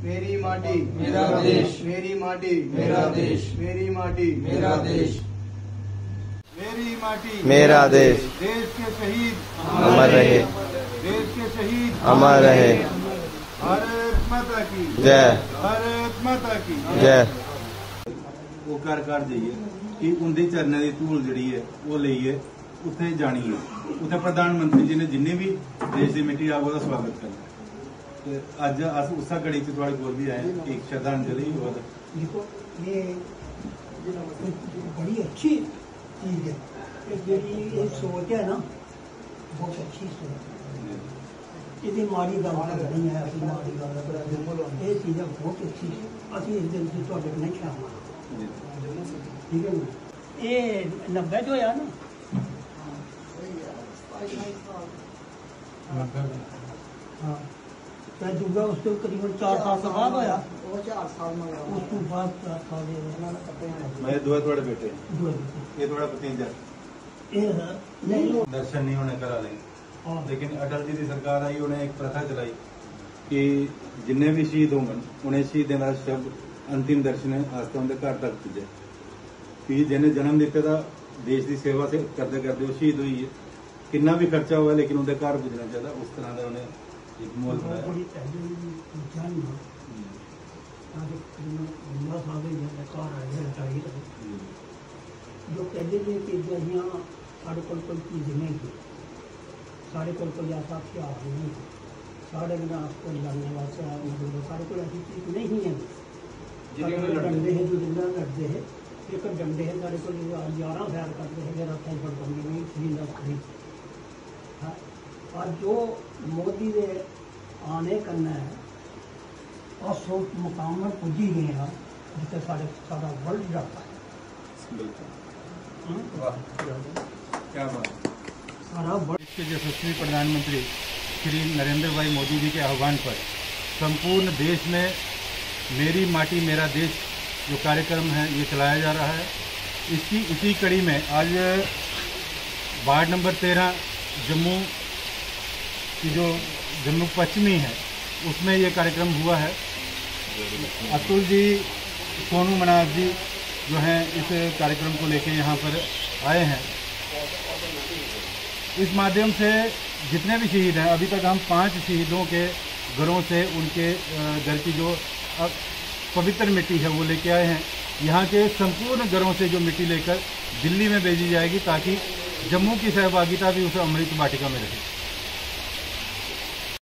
मेरी माटी मेरा देश मेरी माटी मेरा देश मेरी माटी मेरा देश मेरी माटी मेरा देश देश के शहीद अमर रहे देश के शहीद अमर रहे भारत माता की जय भारत माता की जय ਉਹ ਘਰ ਘਰ ਜਾਈਏ ਕਿ ਉਹਦੇ ਚਰਨਾਂ ਦੀ ਧੂਲ ਜਿਹੜੀ ਹੈ ਉਹ ਲਈਏ ਉੱਥੇ ਜਾਣੀ ਹੈ ਉੱਥੇ ਪ੍ਰਧਾਨ ਮੰਤਰੀ ਜੀ ਨੇ ਜਿੰਨੇ ਵੀ ਦੇਸ਼ ਦੀ ਮਿੱਟੀ ਆਪ ਉਹਦਾ ਸਵਾਗਤ ਕਰਨਾ ਤੇ ਅੱਜ ਅਸੀਂ ਉਸਾ ਘੜੀ ਚ ਤੁਹਾਡੇ ਕੋਲ ਵੀ ਆਏ ਇੱਕ ਸ਼ਰਧਾਂਜਲੀ ਹੋਰ ਦੇਖੋ ਇਹ ਬੜੀ ਅੱਛੀ ਚੀਜ਼ ਹੈ ਜਿਹੜੀ ਸੋਚ ਹੈ ਨਾ ਬਹੁਤ ਅੱਛੀ ਸੋਚ ਹੈ ਇਹਦੀ ਮਾੜੀ ਗੱਲ ਨਹੀਂ ਹੈ ਅਸੀਂ ਮਾੜੀ ਗੱਲ ਦਾ ਬੜਾ ਬਿਲਕੁਲ ਇਹ ਚੀਜ਼ ਬਹੁਤ ਅੱਛੀ ਹੈ ਅਸੀਂ ਇਸ ਦੇ ਵਿੱਚ ਤੁਹਾਡੇ ਨਹੀਂ ਖਿਆਵਾਂਗੇ ਠੀਕ ਹੈ ਨਾ ਇਹ 90 ਜੋ ਆ ਨਾ ਹਾਂ ਤੇ ਦੂਜਾ ਉਸ ਤੋਂ ਤਕਰੀਬਨ 4 ਸਾਲ ਬਾਅਦ ਹੋਇਆ। ਉਹ 4 ਸਾਲ ਮੰਗਿਆ ਉਸ ਤੋਂ ਬਾਅਦ ਸਾਲ ਦੇ ਉਹਨਾਂ ਨੇ ਮੈਂ ਦੋਏ ਤੁਹਾਡੇ ਬੇਟੇ। ਇਹ ਤੁਹਾਡਾ ਭਤੀਜਾ। ਇਹ ਦਰਸ਼ਨ ਨਹੀਂ ਹੋਣੇ ਕਰਾ ਲਈ ਲੇਕਿਨ ਅਟਲ ਜੀ ਦੀ ਸਰਕਾਰ ਆਈ ਉਹਨੇ ਇੱਕ ਪ੍ਰਥਾ ਚਲਾਈ। ਕਿ ਜਿੰਨੇ ਵੀ ਸ਼ਹੀਦ ਹੋਣ ਉਹਨੇ ਸ਼ਹੀਦਾਂ ਦਾ ਸ਼ਬਦ ਅੰਤਿਮ ਦਰਸ਼ਨ ਆਸਤੇ ਉਹਦੇ ਘਰ ਤੱਕ ਪੁੱਜੇ। ਕਿ ਜਿਹਨੇ ਜਨਮ ਦਿੱਤਾ ਦਾ ਦੇਸ਼ ਦੀ ਸੇਵਾ ਕਰਦੇ ਕਰਦੇ ਉਹ ਸ਼ਹੀਦ ਹੋਈ ਹੈ। ਕਿੰਨਾ ਵੀ ਖਰਚਾ ਹੋਇਆ ਲੇਕਿਨ ਉਹਦੇ ਘਰ ਪੁੱਜਣਾ ਚਾਹੀਦਾ। ਉਸ ਤਰ੍ਹਾਂ ਦਾ ਉਹਨੇ इग्मोल में जो कहते थे साढ़े कोल कोई चीज़ नहीं थी साढ़े कोल कोई ऐसा हथियार नहीं साढ़े बिना आपको लड़ने वास्ते मतलब साढ़े कोल ऐसी चीज़ नहीं है। डंडे हैं जो ज़िंदा लड़ते हैं एक डंडे हैं साढ़े कोल ग्यारह हज़ार करते हैं अगर आप फड़ पड़ेंगे नहीं खरीद खरीद और जो मोदी ने आने करना है उस मुकाम में पुजी गए हैं जिसे सारे सारा वर्ल्ड जाता है। हाँ? क्या बात। के यशस्वी प्रधानमंत्री श्री नरेंद्र भाई मोदी जी के आह्वान पर संपूर्ण देश में मेरी माटी मेरा देश जो कार्यक्रम है ये चलाया जा रहा है। इसकी इसी कड़ी में आज वार्ड नंबर तेरह जम्मू की जो जम्मू पश्चिमी है, उसमें ये कार्यक्रम हुआ है। अतुल जी, सोनू मनाज जी जो हैं, इस कार्यक्रम को लेके यहाँ पर आए हैं। इस माध्यम से जितने भी शहीद हैं, अभी तक हम पाँच शहीदों के घरों से उनके घर की जो पवित्र मिट्टी है, वो लेके आए हैं। यहाँ के संपूर्ण घरों से जो मिट्टी लेकर दिल्ली में भेजी जाएगी ताकि जम्मू की सहभागिता भी उस अमृत वाटिका में रहे।